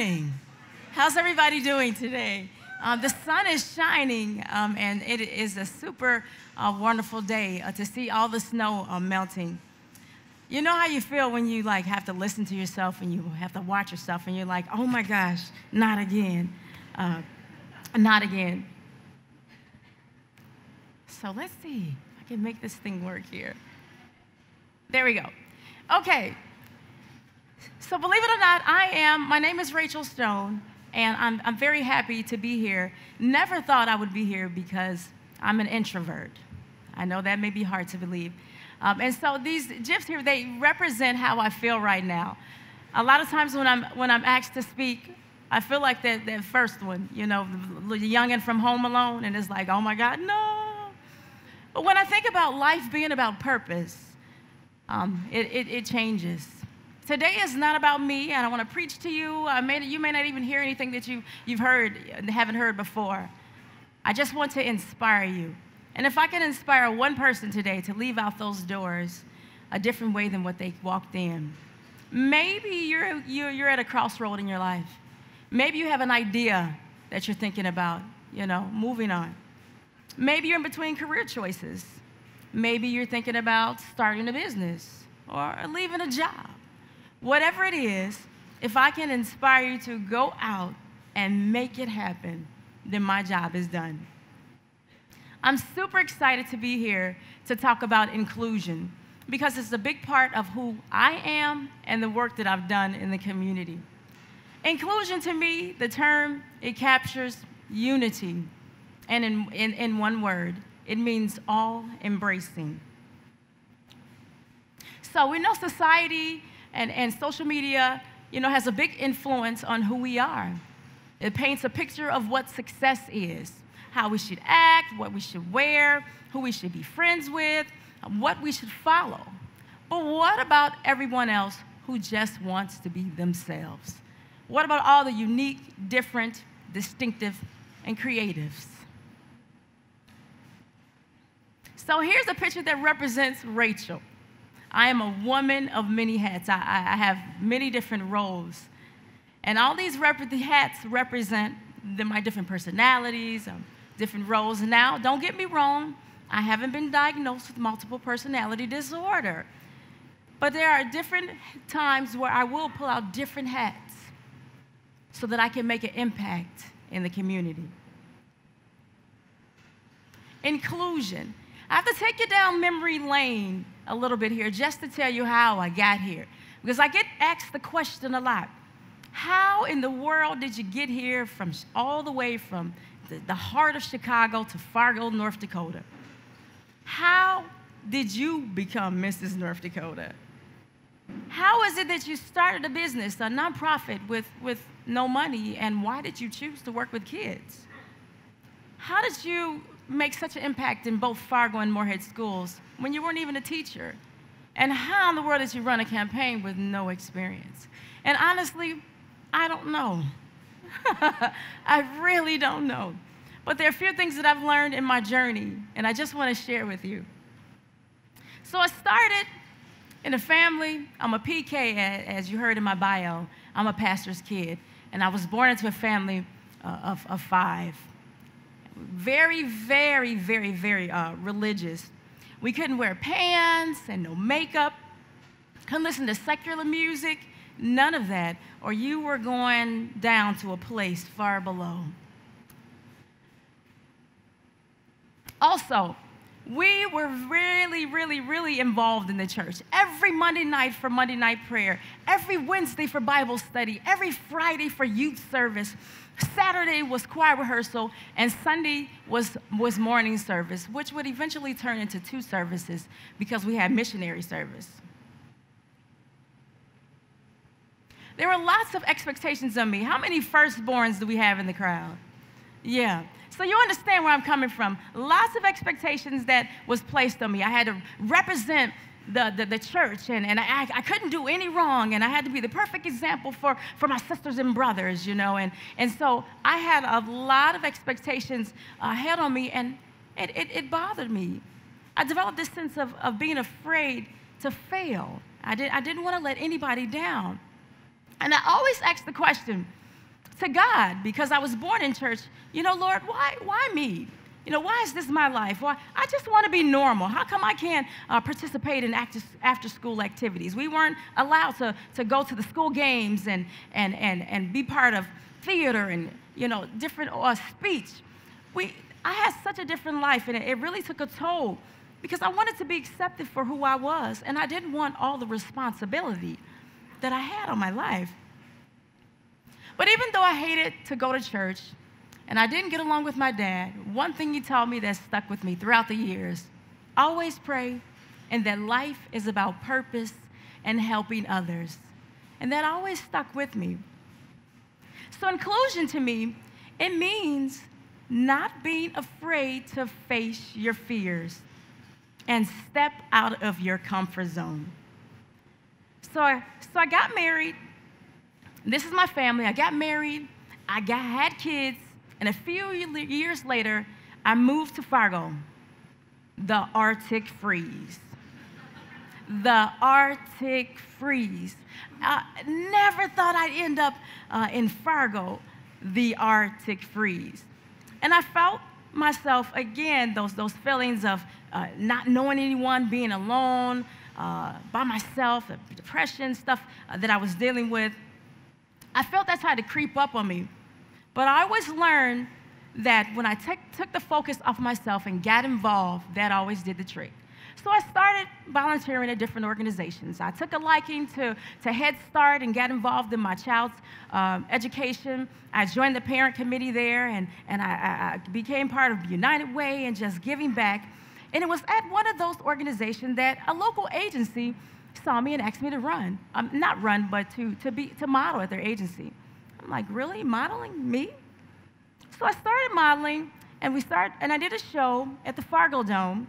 morning. How's everybody doing today? Uh, the sun is shining, um, and it is a super uh, wonderful day uh, to see all the snow uh, melting. You know how you feel when you like have to listen to yourself and you have to watch yourself, and you're like, "Oh my gosh, not again, uh, not again." So let's see if I can make this thing work here. There we go. Okay. So believe it or not, I am. My name is Rachel Stone and I'm, I'm very happy to be here. Never thought I would be here because I'm an introvert. I know that may be hard to believe. Um, and so these GIFs here, they represent how I feel right now. A lot of times when I'm, when I'm asked to speak, I feel like that, that first one, you know, the youngin' from Home Alone, and it's like, oh my God, no. But when I think about life being about purpose, um, it, it, it changes. Today is not about me, and I want to preach to you. I may, you may not even hear anything that you, you've heard, and haven't heard before. I just want to inspire you. And if I can inspire one person today to leave out those doors a different way than what they walked in, maybe you're, you're, you're at a crossroad in your life. Maybe you have an idea that you're thinking about, you know, moving on. Maybe you're in between career choices. Maybe you're thinking about starting a business or leaving a job. Whatever it is, if I can inspire you to go out and make it happen, then my job is done. I'm super excited to be here to talk about inclusion because it's a big part of who I am and the work that I've done in the community. Inclusion to me, the term, it captures unity. And in, in, in one word, it means all embracing. So we know society and, and social media, you know, has a big influence on who we are. It paints a picture of what success is, how we should act, what we should wear, who we should be friends with, what we should follow. But what about everyone else who just wants to be themselves? What about all the unique, different, distinctive, and creatives? So here's a picture that represents Rachel. I am a woman of many hats. I, I have many different roles. And all these rep- hats represent the, my different personalities, um, different roles. Now, don't get me wrong, I haven't been diagnosed with multiple personality disorder. But there are different times where I will pull out different hats so that I can make an impact in the community. Inclusion. I have to take you down memory lane a little bit here just to tell you how I got here. Because I get asked the question a lot How in the world did you get here from all the way from the, the heart of Chicago to Fargo, North Dakota? How did you become Mrs. North Dakota? How is it that you started a business, a nonprofit with, with no money, and why did you choose to work with kids? How did you make such an impact in both Fargo and Moorhead schools when you weren't even a teacher? And how in the world did you run a campaign with no experience? And honestly, I don't know. I really don't know. But there are a few things that I've learned in my journey, and I just want to share with you. So I started in a family. I'm a PK, as you heard in my bio. I'm a pastor's kid, and I was born into a family uh, of, of five very, very, very, very uh, religious. We couldn't wear pants and no makeup, couldn't listen to secular music, none of that, or you were going down to a place far below. Also, we were really, really, really involved in the church. Every Monday night for Monday night prayer, every Wednesday for Bible study, every Friday for youth service. Saturday was choir rehearsal, and Sunday was, was morning service, which would eventually turn into two services because we had missionary service. There were lots of expectations on me. How many firstborns do we have in the crowd? Yeah. So you understand where I'm coming from. Lots of expectations that was placed on me. I had to represent the, the, the, church, and, and I, I couldn't do any wrong, and I had to be the perfect example for, for my sisters and brothers, you know. And, and so I had a lot of expectations held on me, and it, it, it, bothered me. I developed this sense of, of being afraid to fail. I, did, I didn't want to let anybody down. And I always asked the question to God, because I was born in church, you know, Lord, why, why me? You know, why is this my life? Why? I just want to be normal. How come I can't uh, participate in after, after school activities? We weren't allowed to, to go to the school games and, and, and, and be part of theater and, you know, different uh, speech. We, I had such a different life, and it, it really took a toll because I wanted to be accepted for who I was, and I didn't want all the responsibility that I had on my life. But even though I hated to go to church, and I didn't get along with my dad, one thing he taught me that stuck with me throughout the years always pray, and that life is about purpose and helping others. And that always stuck with me. So, inclusion to me, it means not being afraid to face your fears and step out of your comfort zone. So I, so I got married. This is my family. I got married. I got, had kids. And a few years later, I moved to Fargo, the Arctic freeze. The Arctic freeze. I never thought I'd end up uh, in Fargo, the Arctic freeze. And I felt myself again, those, those feelings of uh, not knowing anyone, being alone, uh, by myself, depression, stuff uh, that I was dealing with. I felt that tried to creep up on me. But I always learned that when I took the focus off myself and got involved, that always did the trick. So I started volunteering at different organizations. I took a liking to, to Head Start and got involved in my child's um, education. I joined the parent committee there and, and I, I became part of United Way and just giving back. And it was at one of those organizations that a local agency saw me and asked me to run. Um, not run, but to, to, be, to model at their agency. I'm like, really? Modeling me? So I started modeling, and we started, and I did a show at the Fargo Dome.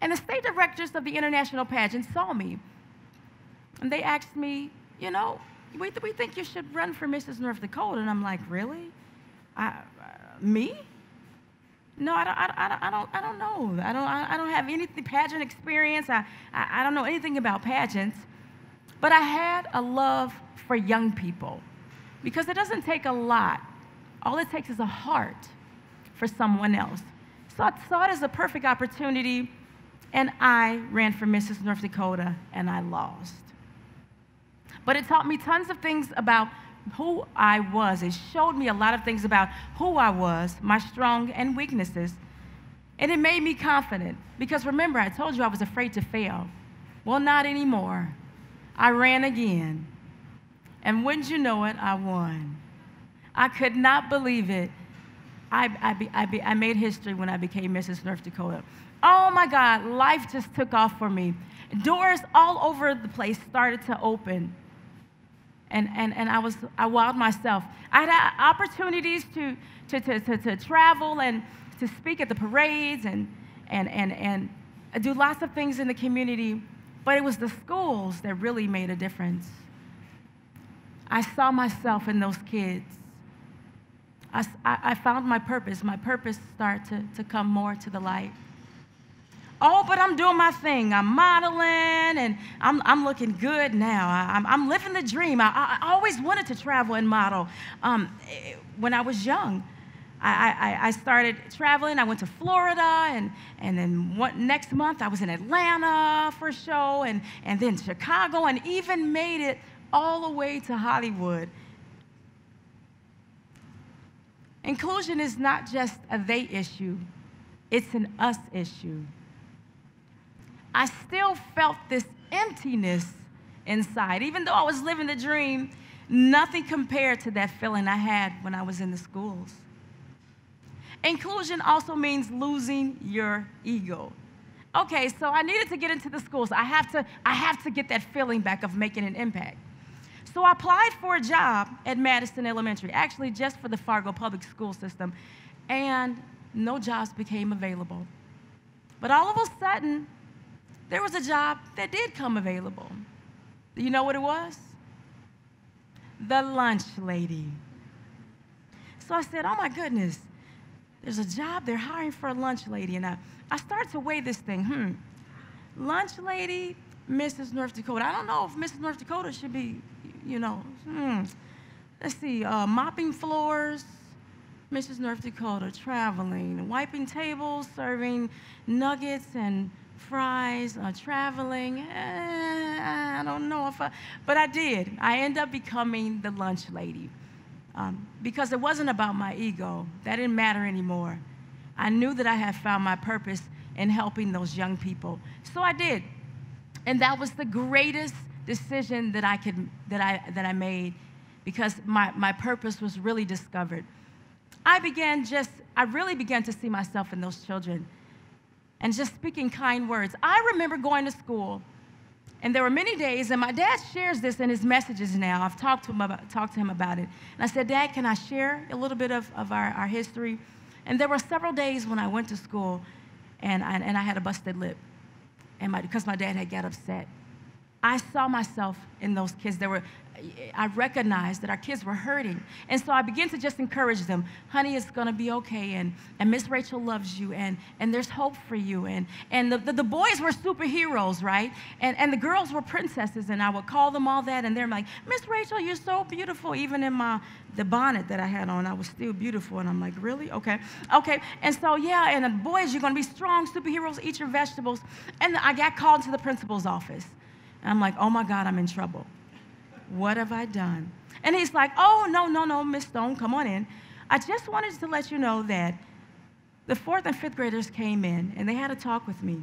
And the state directors of the international pageant saw me. And they asked me, you know, we, we think you should run for Mrs. North Dakota. And I'm like, really? I, uh, me? No, I don't, I, don't, I, don't, I don't know. I don't, I don't have any pageant experience. I, I, I don't know anything about pageants. But I had a love for young people because it doesn't take a lot. All it takes is a heart for someone else. So I saw it as a perfect opportunity, and I ran for Mrs. North Dakota, and I lost. But it taught me tons of things about who I was. It showed me a lot of things about who I was, my strong and weaknesses. And it made me confident because remember, I told you I was afraid to fail. Well, not anymore. I ran again. And wouldn't you know it, I won. I could not believe it. I, I, be, I, be, I made history when I became Mrs. North Dakota. Oh my God, life just took off for me. Doors all over the place started to open. And, and, and I was I wowed myself. I had uh, opportunities to, to, to, to, to travel and to speak at the parades and, and, and, and do lots of things in the community, but it was the schools that really made a difference. I saw myself in those kids. I, I found my purpose. My purpose started to, to come more to the light. Oh, but I'm doing my thing. I'm modeling and I'm, I'm looking good now. I, am I'm, I'm living the dream. I, I, always wanted to travel and model um, when I was young. I, I, I, started traveling. I went to Florida, and, and then one, next month I was in Atlanta for a show, and, and then Chicago, and even made it all the way to Hollywood. Inclusion is not just a they issue, it's an us issue. I still felt this emptiness inside. Even though I was living the dream, nothing compared to that feeling I had when I was in the schools. Inclusion also means losing your ego. Okay, so I needed to get into the schools. I have to, I have to get that feeling back of making an impact. So I applied for a job at Madison Elementary, actually just for the Fargo public school system, and no jobs became available. But all of a sudden, there was a job that did come available. You know what it was? The lunch lady. So I said, Oh my goodness, there's a job, they're hiring for a lunch lady. And I, I started to weigh this thing. Hmm, lunch lady, Mrs. North Dakota. I don't know if Mrs. North Dakota should be you know, hmm, let's see, uh, mopping floors, Mrs. North Dakota, traveling, wiping tables, serving nuggets and fries, uh, traveling. Eh, I don't know if I, but I did. I ended up becoming the lunch lady um, because it wasn't about my ego. That didn't matter anymore. I knew that I had found my purpose in helping those young people. So I did. And that was the greatest decision that I could that I that I made because my, my purpose was really discovered. I began just, I really began to see myself in those children and just speaking kind words. I remember going to school, and there were many days, and my dad shares this in his messages now. I've talked to him about, talked to him about it. And I said, Dad, can I share a little bit of, of our, our history? And there were several days when I went to school and I, and I had a busted lip and my, because my dad had got upset. I saw myself in those kids. There were I recognized that our kids were hurting. And so I began to just encourage them, honey, it's going to be okay. And, and Miss Rachel loves you. And, and there's hope for you. And, and the, the, the, boys were superheroes, right? And, and the girls were princesses. And I would call them all that. And they're like, Miss Rachel, you're so beautiful. Even in my the bonnet that I had on, I was still beautiful. And I'm like, really? Okay. Okay. And so, yeah, and the boys, you're going to be strong superheroes, eat your vegetables. And I got called to the principal's office. And I'm like, oh my God, I'm in trouble. What have I done? And he's like, Oh, no, no, no, Miss Stone, come on in. I just wanted to let you know that the fourth and fifth graders came in and they had a talk with me.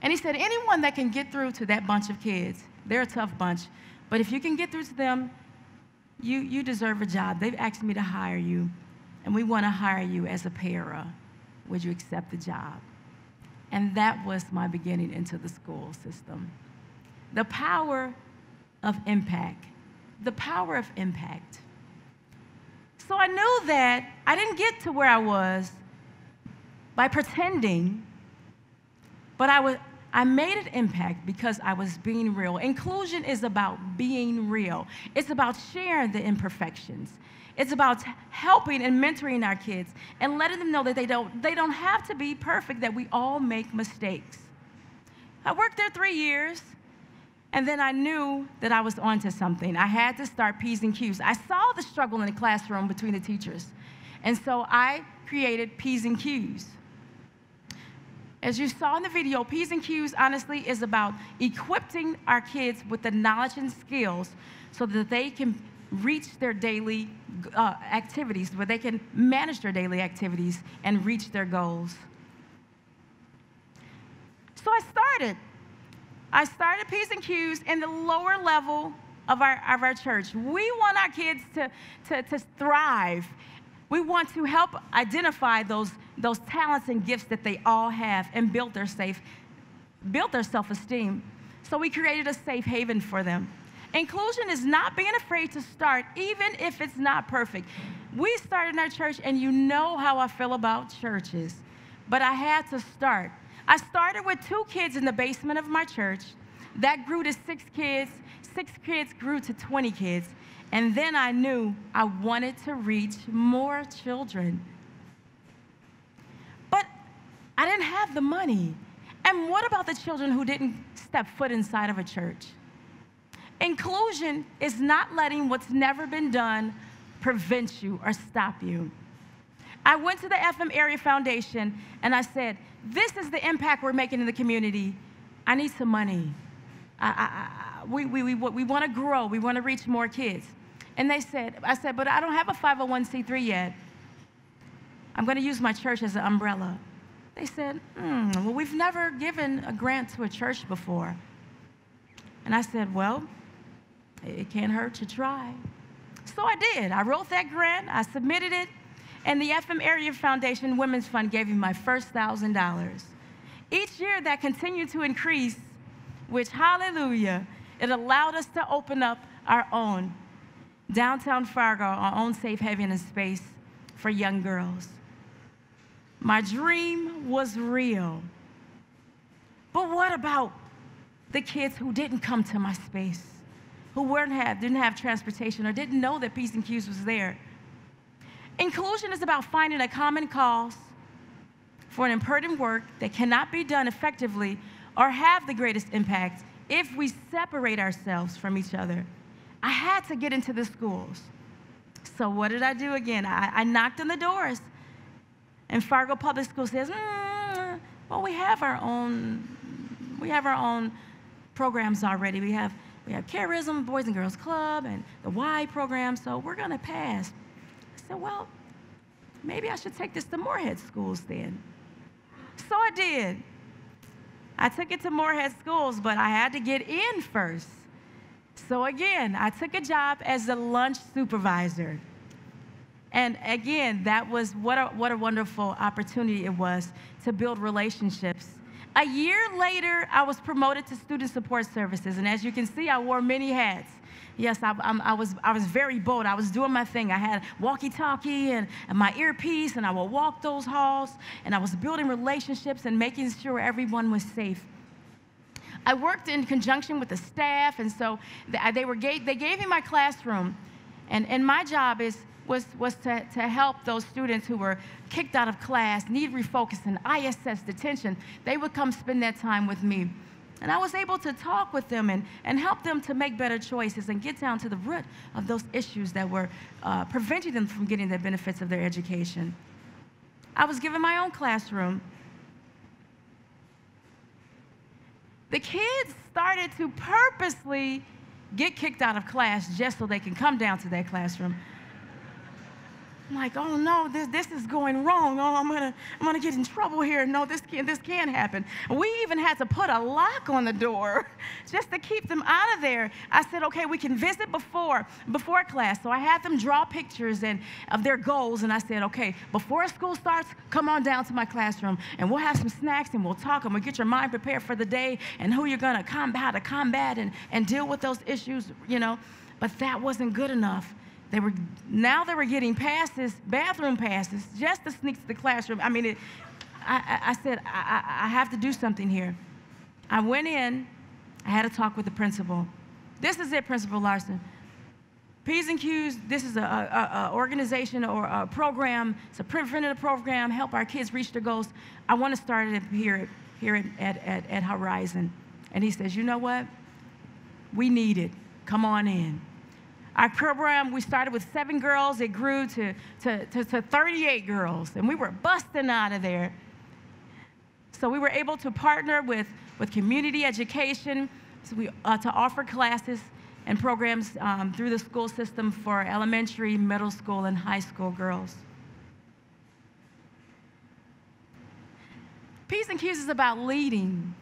And he said, Anyone that can get through to that bunch of kids, they're a tough bunch, but if you can get through to them, you, you deserve a job. They've asked me to hire you, and we want to hire you as a para. Would you accept the job? And that was my beginning into the school system. The power of impact. The power of impact. So I knew that I didn't get to where I was by pretending, but I, was, I made an impact because I was being real. Inclusion is about being real, it's about sharing the imperfections. It's about helping and mentoring our kids and letting them know that they don't, they don't have to be perfect, that we all make mistakes. I worked there three years. And then I knew that I was onto something. I had to start P's and Q's. I saw the struggle in the classroom between the teachers. And so I created P's and Q's. As you saw in the video, P's and Q's honestly is about equipping our kids with the knowledge and skills so that they can reach their daily uh, activities, where they can manage their daily activities and reach their goals. So I started I started P's and Q's in the lower level of our, of our church. We want our kids to, to, to thrive. We want to help identify those, those talents and gifts that they all have and build their safe, build their self-esteem. So we created a safe haven for them. Inclusion is not being afraid to start, even if it's not perfect. We started in our church, and you know how I feel about churches, but I had to start. I started with two kids in the basement of my church. That grew to six kids. Six kids grew to 20 kids. And then I knew I wanted to reach more children. But I didn't have the money. And what about the children who didn't step foot inside of a church? Inclusion is not letting what's never been done prevent you or stop you. I went to the FM Area Foundation and I said, this is the impact we're making in the community. I need some money. I, I, I, we we, we, we want to grow. We want to reach more kids. And they said, I said, but I don't have a 501c3 yet. I'm going to use my church as an umbrella. They said, hmm, well, we've never given a grant to a church before. And I said, well, it can't hurt to try. So I did. I wrote that grant, I submitted it, and the FM Area Foundation Women's Fund gave me my first $1,000. Each year that continued to increase, which, hallelujah, it allowed us to open up our own downtown Fargo, our own safe haven and space for young girls. My dream was real. But what about the kids who didn't come to my space, who weren't have, didn't have transportation or didn't know that P's and Q's was there? Inclusion is about finding a common cause for an important work that cannot be done effectively or have the greatest impact if we separate ourselves from each other. I had to get into the schools. So what did I do again? I, I knocked on the doors. And Fargo Public School says, mm, well, we have our own, we have our own programs already. We have, we have Charism, Boys and Girls Club, and the Y program, so we're going to pass. Said, well, maybe I should take this to Moorhead schools then. So I did. I took it to Moorhead schools, but I had to get in first. So again, I took a job as a lunch supervisor. And again, that was what a, what a wonderful opportunity it was to build relationships. A year later, I was promoted to student support services. And as you can see, I wore many hats. Yes, I, I, was, I was very bold. I was doing my thing. I had walkie talkie and, and my earpiece, and I would walk those halls, and I was building relationships and making sure everyone was safe. I worked in conjunction with the staff, and so they, were gave, they gave me my classroom. And, and my job is was, was to, to help those students who were kicked out of class, need refocusing, ISS detention. They would come spend that time with me. And I was able to talk with them and, and help them to make better choices and get down to the root of those issues that were uh, preventing them from getting the benefits of their education. I was given my own classroom. The kids started to purposely get kicked out of class just so they can come down to that classroom. I'm like, oh no, this, this is going wrong. Oh, I'm gonna, I'm gonna get in trouble here. No, this can't, this can't happen. We even had to put a lock on the door just to keep them out of there. I said, okay, we can visit before, before class. So I had them draw pictures and of their goals, and I said, okay, before school starts, come on down to my classroom, and we'll have some snacks and we'll talk and we'll get your mind prepared for the day and who you're gonna combat, how to combat and, and deal with those issues, you know. But that wasn't good enough. They were now they were getting passes, bathroom passes, just to sneak to the classroom. I mean, it, I, I, said I, I have to do something here. I went in. I had a talk with the principal. This is it, Principal Larson. P's and Q's, this is a, organization or a program. It's a preventative program, help our kids reach their goals. I want to start it here, here at, at, at Horizon. And he says, you know what? We need it. Come on in. Our program, we started with seven girls. It grew to, to, to, to 38 girls, and we were busting out of there. So we were able to partner with, with community education so we, uh, to offer classes and programs um, through the school system for elementary, middle school, and high school girls. P's and Q's is about leading.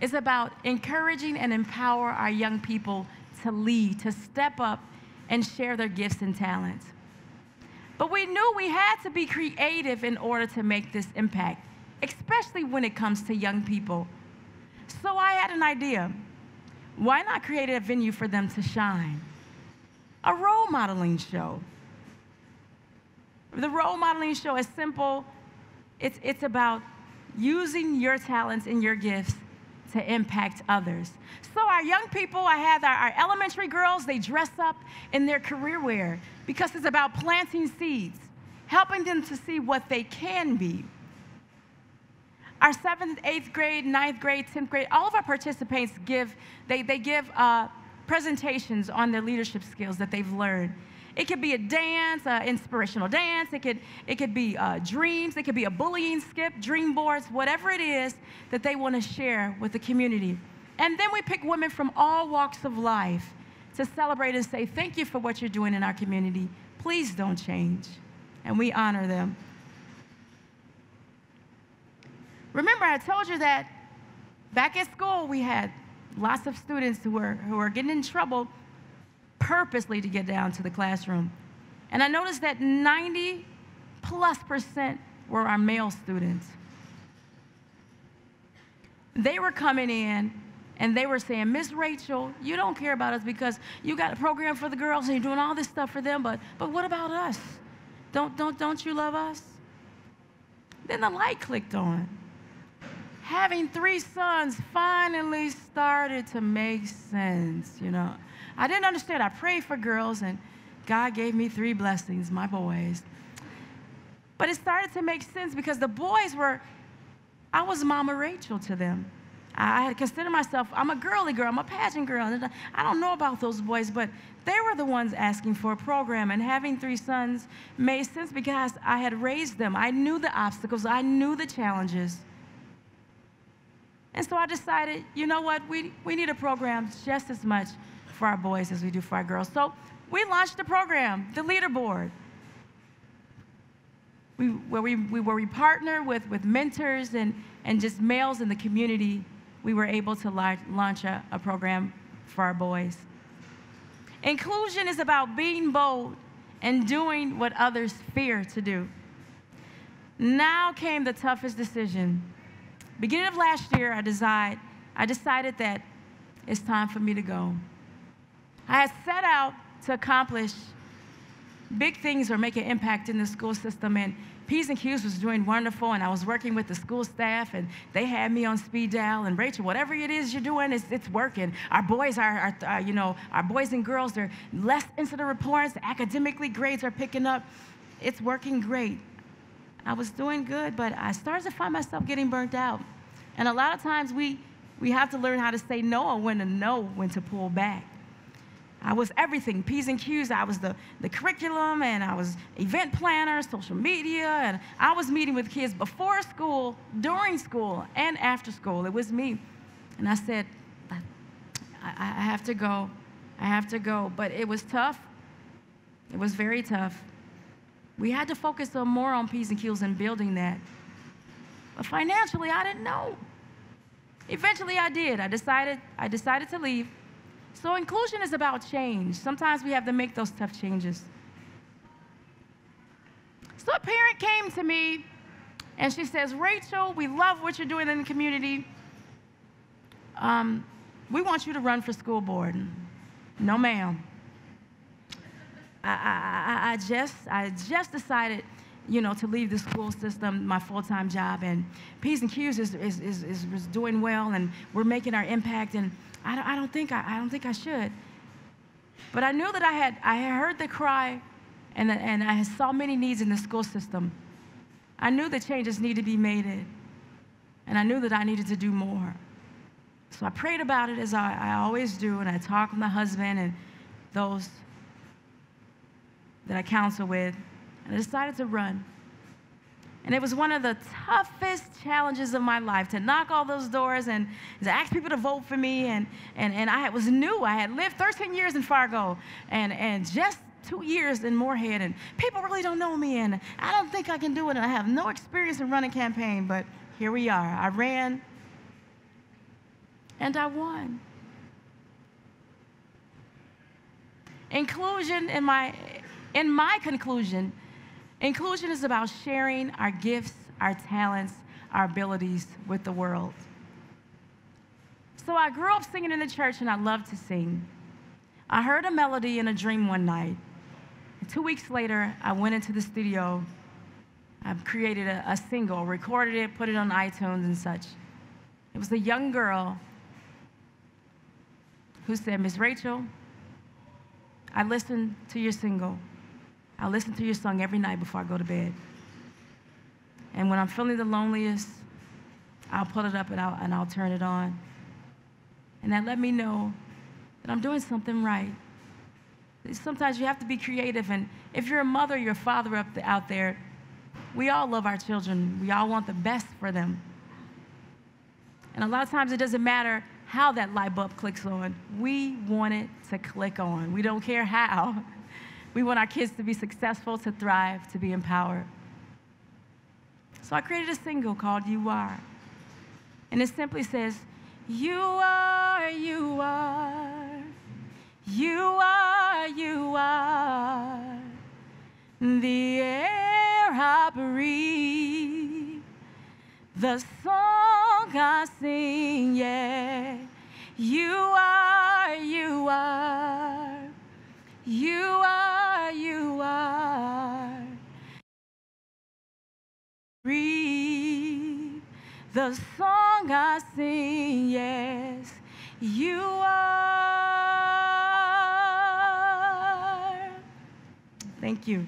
It's about encouraging and empower our young people to lead, to step up and share their gifts and talents. But we knew we had to be creative in order to make this impact, especially when it comes to young people. So I had an idea. Why not create a venue for them to shine? A role modeling show. The role modeling show is simple. It's, it's about using your talents and your gifts to impact others. So, our young people, I have our, our, elementary girls, they dress up in their career wear because it's about planting seeds, helping them to see what they can be. Our seventh, eighth grade, ninth grade, 10th grade, all of our participants give, they, they give uh, presentations on their leadership skills that they've learned. It could be a dance, an inspirational dance. It could, it could be uh, dreams. It could be a bullying skip, dream boards, whatever it is that they want to share with the community. And then we pick women from all walks of life to celebrate and say, Thank you for what you're doing in our community. Please don't change. And we honor them. Remember, I told you that back at school we had lots of students who were, who were getting in trouble purposely to get down to the classroom. And I noticed that 90 plus percent were our male students. They were coming in and they were saying, Miss Rachel, you don't care about us because you got a program for the girls and you're doing all this stuff for them, but, but what about us? Don't, don't, don't you love us? Then the light clicked on. Having three sons finally started to make sense, you know. I didn't understand. I prayed for girls, and God gave me three blessings, my boys. But it started to make sense because the boys were, I was Mama Rachel to them. I had considered myself, I'm a girly girl, I'm a pageant girl. I don't know about those boys, but they were the ones asking for a program. And having three sons made sense because I had raised them. I knew the obstacles, I knew the challenges. And so I decided, you know what, we, we need a program just as much for our boys as we do for our girls. So we launched the program, the leaderboard, we, where, we, we, where we partner with, with mentors and, and just males in the community. We were able to launch a, a program for our boys. Inclusion is about being bold and doing what others fear to do. Now came the toughest decision. Beginning of last year, I, decide, I decided that it's time for me to go. I had set out to accomplish big things or make an impact in the school system, and P's and Q's was doing wonderful, and I was working with the school staff, and they had me on speed dial. And Rachel, whatever it is you're doing, it's, it's working. Our boys are, are uh, you know, our boys and girls, they're less incident reports. Academically, grades are picking up. It's working great. I was doing good, but I started to find myself getting burnt out. And a lot of times we, we have to learn how to say no or when to know when to pull back. I was everything, P's and Q's. I was the, the curriculum and I was event planner, social media, and I was meeting with kids before school, during school, and after school. It was me. And I said, I, I have to go. I have to go. But it was tough. It was very tough. We had to focus more on P's and Q's and building that. But financially, I didn't know. Eventually, I did. I decided, I decided to leave. So, inclusion is about change. Sometimes we have to make those tough changes. So, a parent came to me and she says, Rachel, we love what you're doing in the community. Um, we want you to run for school board. No, ma'am. I, I, I, just, I just decided, you know, to leave the school system, my full-time job, and P's and Q's is, is, is, is doing well, and we're making our impact, and I don't, I don't think I, I don't think I should. But I knew that I had, I had heard the cry, and, and I saw many needs in the school system. I knew that changes needed to be made, and I knew that I needed to do more. So I prayed about it as I, I always do, and I talked with my husband and those that I counsel with, and I decided to run. And it was one of the toughest challenges of my life to knock all those doors and to ask people to vote for me. And, and, and I was new. I had lived 13 years in Fargo and, and just two years in Moorhead. And people really don't know me. And I don't think I can do it. And I have no experience in running a campaign. But here we are. I ran and I won. Inclusion in my in my conclusion, inclusion is about sharing our gifts, our talents, our abilities with the world. So I grew up singing in the church and I loved to sing. I heard a melody in a dream one night. Two weeks later, I went into the studio. I created a, a single, recorded it, put it on iTunes and such. It was a young girl who said, Miss Rachel, I listened to your single. I listen to your song every night before I go to bed. And when I'm feeling the loneliest, I'll pull it up and I'll, and I'll turn it on. And that let me know that I'm doing something right. Sometimes you have to be creative. And if you're a mother, you're a father up the, out there, we all love our children. We all want the best for them. And a lot of times it doesn't matter how that light bulb clicks on. We want it to click on. We don't care how. We want our kids to be successful, to thrive, to be empowered. So I created a single called You Are. And it simply says, You are, you are, you are, you are, the air I breathe, the song I sing, yeah. You are, you are, you are the song I sing, yes, you are. Thank you.